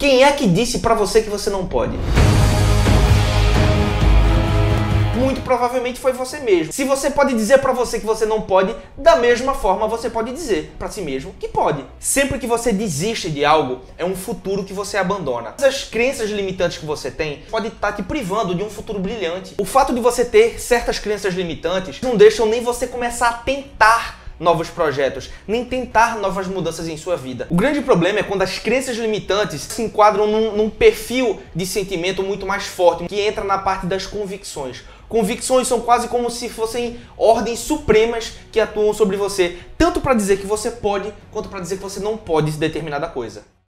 Quem é que disse para você que você não pode? muito provavelmente foi você mesmo. Se você pode dizer para você que você não pode, da mesma forma você pode dizer para si mesmo que pode. Sempre que você desiste de algo, é um futuro que você abandona. As crenças limitantes que você tem pode estar tá te privando de um futuro brilhante. O fato de você ter certas crenças limitantes não deixam nem você começar a tentar novos projetos, nem tentar novas mudanças em sua vida. O grande problema é quando as crenças limitantes se enquadram num, num perfil de sentimento muito mais forte, que entra na parte das convicções. Convicções são quase como se fossem ordens supremas que atuam sobre você, tanto para dizer que você pode, quanto para dizer que você não pode determinada coisa.